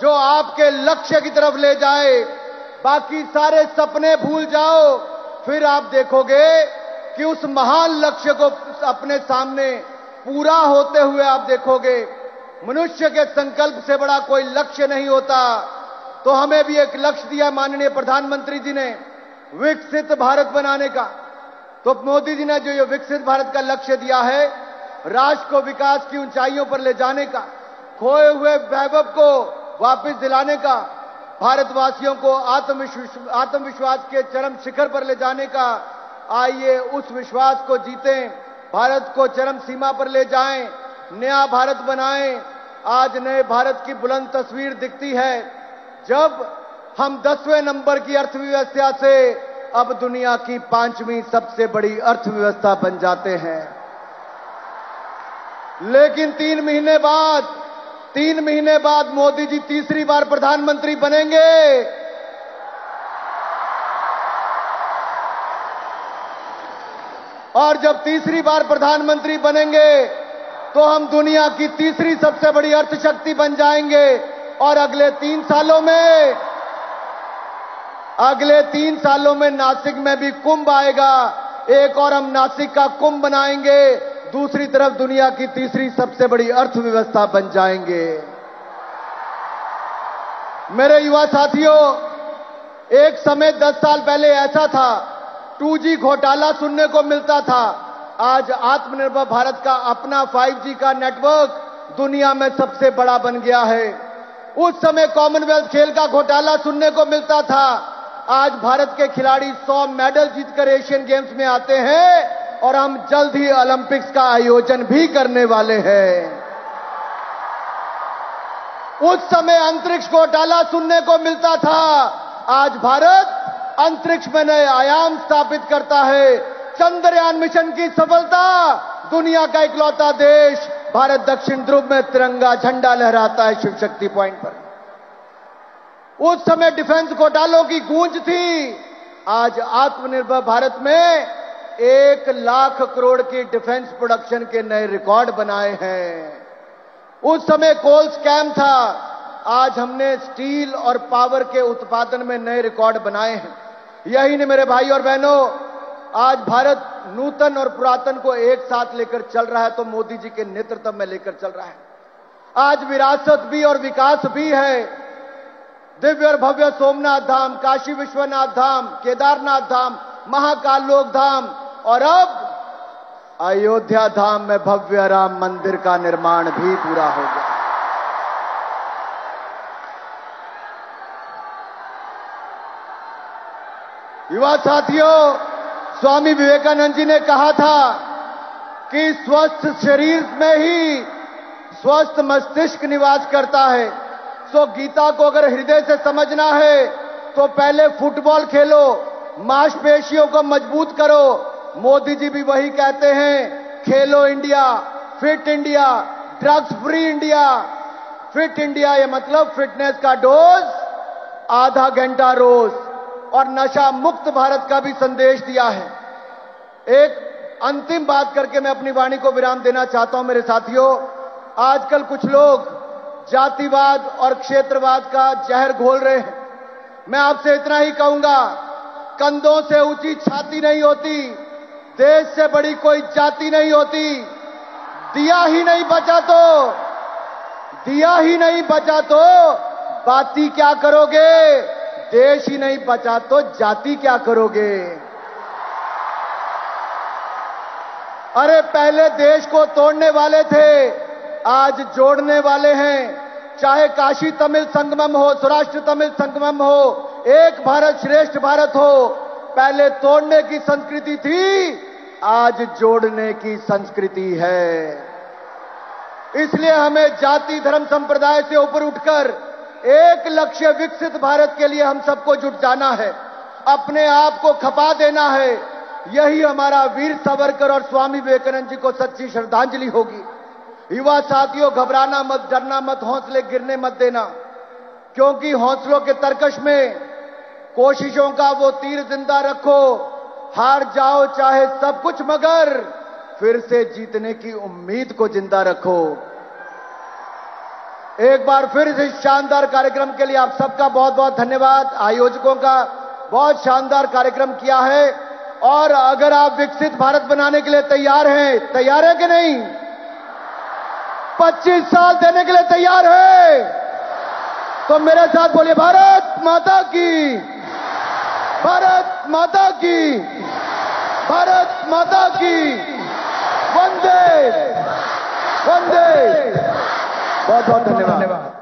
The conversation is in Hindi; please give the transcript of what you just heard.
जो आपके लक्ष्य की तरफ़ ले जाए, बाकी सारे सपने भूल जाओ। फिर आप देखोगे कि उस महान लक्ष्य को अपने सामने पूरा होते हुए आप देखोगे। मनुष्य के संकल्प से बड़ा कोई लक्ष्य नहीं होता। तो हमें भी एक लक्ष्य दिया माननीय प्रधानमंत्री जी ने, विकसित भारत बनाने का। तो मोदी जी ने जो ये विकसित भारत का लक्ष्य दिया है, राष्ट्र को विकास की ऊंचाइयों पर ले जाने का, खोए हुए वैभव को वापस दिलाने का, भारतवासियों को आत्मविश्वास के चरम शिखर पर ले जाने का, आइए उस विश्वास को जीतें, भारत को चरम सीमा पर ले जाएँ, नया भारत बनाएँ। आज नए भारत की बुलंद तस्वीर दिखती है, जब हम दसवें नंबर की अर्थव्यवस्था से अब दुनिया की पांचवी सबसे बड़ी अर्थव्यवस्था बन जाते हैं। लेकिन तीन महीने बाद तीन महीने बाद मोदी जी तीसरी बार प्रधानमंत्री बनेंगे। और जब तीसरी बार प्रधानमंत्री बनेंगे तो हम दुनिया की तीसरी सबसे बड़ी अर्थशक्ति बन जाएँगे। और अगले तीन सालों में, अगले तीन सालों में नासिक में भी कुंभ आएगा। एक और हम नासिक का कुंभ बनाएँगे दूसरी तरफ़ दुनिया की तीसरी सबसे बड़ी अर्थव्यवस्था बन जाएँगे। मेरे युवा साथियों, एक समय दस साल पहले ऐसा था 2G घोटाला सुनने को मिलता था। आज आत्मनिर्भर भारत का अपना 5G का नेटवर्क दुनिया में सबसे बड़ा बन गया है। उस समय कॉमनवेल्थ खेल का घोटाला सुनने को मिलता था। आज भारत के खिलाड़ी 100 मेडल जीतकर एशियन गेम्स में आते हैं। और हम जल्द ही ओलंपिक्स का आयोजन भी करने वाले हैं। उस समय अंतरिक्ष घोटाला सुनने को मिलता था। आज भारत अंतरिक्ष में नए आयाम स्थापित करता है। चंद्रयान मिशन की सफलता दुनिया का इकलौता देश, भारत दक्षिण ध्रुव में तिरंगा झंडा लहराता है शिव शक्ति पॉइंट पर। उस समय डिफेंस घोटालों की गूंज थी। आज आत्मनिर्भर भारत में एक लाख करोड़ की डिफेंस प्रोडक्शन के नए रिकॉर्ड बनाए हैं। उस समय कोल स्कैम था। आज हमने स्टील और पावर के उत्पादन में नए रिकॉर्ड बनाए हैं। यही नहीं मेरे भाई और बहनों, आज भारत नूतन और पुरातन को एक साथ लेकर चल रहा है तो मोदी जी के नेतृत्व में लेकर चल रहा है। आज विरासत भी और विकास भी है। दिव्य और भव्य सोमनाथ धाम, काशी विश्वनाथ धाम, केदारनाथ धाम महाकाल लोक धाम और अब अयोध्या धाम में भव्य राम मंदिर का निर्माण भी पूरा हो गया। युवा साथियों, स्वामी विवेकानंद जी ने कहा था कि स्वस्थ शरीर में ही स्वस्थ मस्तिष्क निवास करता है। सो गीता को अगर हृदय से समझना है तो पहले फुटबॉल खेलो, मांसपेशियों को मज़बूत करो मोदी जी भी वही कहते हैं, Khelo India, fit India drugs free India. Fit India ये मतलब फिटनेस का डोज आधा घंटा रोज। और नशा मुक्त भारत का भी संदेश दिया है। एक अंतिम बात करके मैं अपनी वाणी को विराम देना चाहता हूँ मेरे साथियों। आजकल कुछ लोग जातिवाद और क्षेत्रवाद का जहर घोल रहे हैं। मैं आपसे इतना ही कहूँगा, कंधों से ऊँची छाती नहीं होती। देश से बड़ी कोई जाति नहीं होती। दिया ही नहीं बचा तो दिया ही नहीं बचा तो बाती क्या करोगे? देश ही नहीं बचा तो जाति क्या करोगे? अरे, पहले देश को तोड़ने वाले थे, आज जोड़ने वाले हैं। चाहे काशी तमिल संगमम हो, सौराष्ट्र तमिल संगमम हो, एक भारत श्रेष्ठ भारत हो पहले तोड़ने की संस्कृति थी, आज जोड़ने की संस्कृति है। इसलिए हमें जाति, धर्म, संप्रदाय से ऊपर उठकर एक लक्ष्य विकसित भारत के लिए हम सबको जुट जाना है। अपने आप को खपा देना है। यही हमारा वीर सावरकर और स्वामी विवेकानंद जी को सच्ची श्रद्धांजलि होगी। युवा साथियों, घबराना मत, डरना मत, हौसले गिरने मत देना। क्योंकि हौसलों के तरकश में कोशिशों का वो तीर ज़िंदा रखो, हार जाओ चाहे सब कुछ मगर, फिर से जीतने की उम्मीद को ज़िंदा रखो। एक बार फिर इस शानदार कार्यक्रम के लिए आप सबका बहुत बहुत धन्यवाद। आयोजकों का बहुत शानदार कार्यक्रम किया है। और अगर आप विकसित भारत बनाने के लिए तैयार हैं, तैयार है कि नहीं? 25 साल देने के लिए तैयार है। तो मेरे साथ बोलिए, भारत माता की भारत माता की भारत माता की वंदे वंदे। बहुत बहुत धन्यवाद।